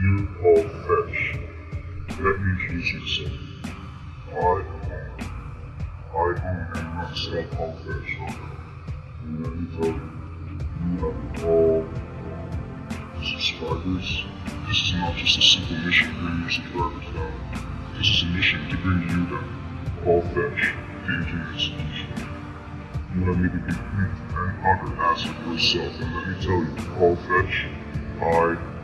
Dear Paul Fetch, let me introduce yourself. I own, I own and run South Fetch. And let me tell you, you have all subscribers. This is not just a simple mission to bring your subscribers down. This is a mission to bring you down. Paul Fetch, the internet institution. You have made a complete and utter ass of yourself, and let me tell you, Paul Fetch, I you.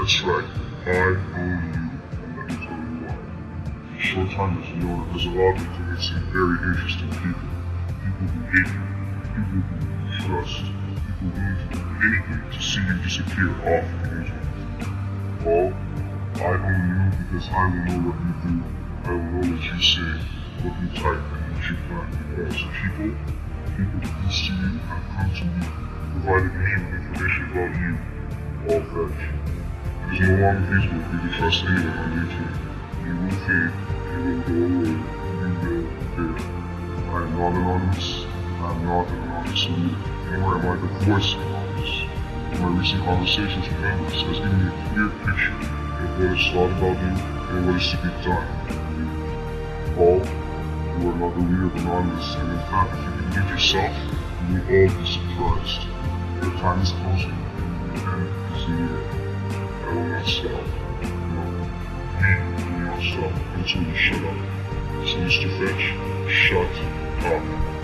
That's right, I own you, and let me you. Short time as you know has allowed me to meet some very interesting people. People who hate you, people who trust, people who will do anything to see you disappear off the internet. Paul, I own you because I will know what you do. I will know what you say, what you type, and what you plan. Because people, people who see you and come to you, provided me with information about you, Paul Fetch. No longer feasible for you to trust anyone on YouTube. You will fade, you will go away, you will fail. I am not anonymous, I am not an anonymous leader, nor am I the voice of anonymous. My recent conversations with members has given me a clear picture of what is thought about you and what is to be done. Paul, you are not the leader of Anonymous, and in fact, if you believe yourself, you will all be surprised. Your time is closing. Not stop until you shut up. So, Mr. Fetch, shut up.